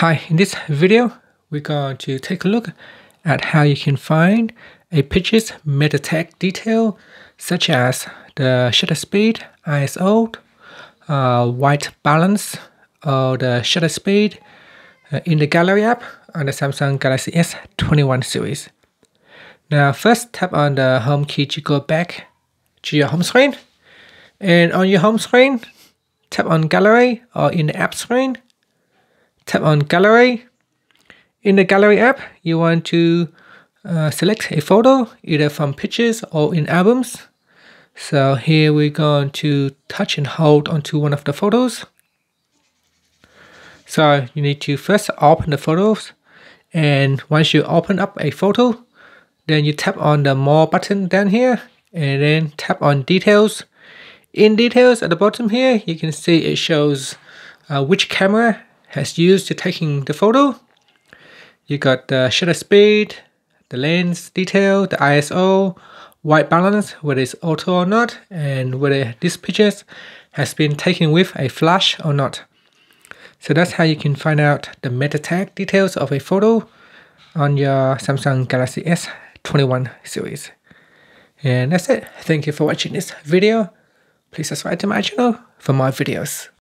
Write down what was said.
Hi, in this video, we're going to take a look at how you can find a picture's meta tag detail such as the shutter speed, ISO, uh, white balance, or the shutter speed uh, in the gallery app on the Samsung Galaxy S21 series. Now first tap on the home key to go back to your home screen and on your home screen tap on gallery or in the app screen tap on gallery. In the gallery app you want to uh, select a photo either from pictures or in albums. So here we're going to touch and hold onto one of the photos. So you need to first open the photos and once you open up a photo then you tap on the more button down here and then tap on details. In details at the bottom here you can see it shows uh, which camera has used to taking the photo you got the shutter speed the lens detail the ISO white balance whether it's auto or not and whether this picture has been taken with a flash or not so that's how you can find out the meta tag details of a photo on your Samsung Galaxy S21 series. And that's it. Thank you for watching this video. Please subscribe to my channel for more videos.